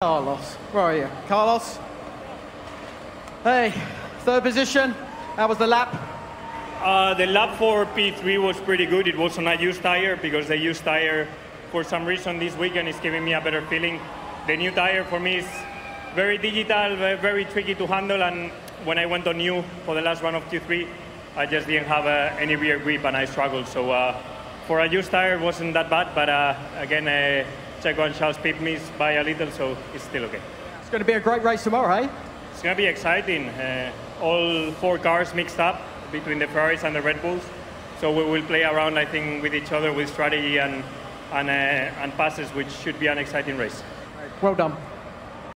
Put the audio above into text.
Carlos, where are you? Carlos? Hey, third position. How was the lap? Uh, the lap for P3 was pretty good. It was on a used tire because the used tire, for some reason, this weekend is giving me a better feeling. The new tire for me is very digital, very tricky to handle, and when I went on new for the last run of Q3, I just didn't have uh, any rear grip and I struggled. So uh, for a used tire, it wasn't that bad, but uh, again, uh, Checo and Charles pipped me by a little, so it's still okay. It's going to be a great race tomorrow, hey? It's going to be exciting. Uh, all four cars mixed up between the Ferraris and the Red Bulls. So we will play around, I think, with each other with strategy and, and, uh, and passes, which should be an exciting race. Well done.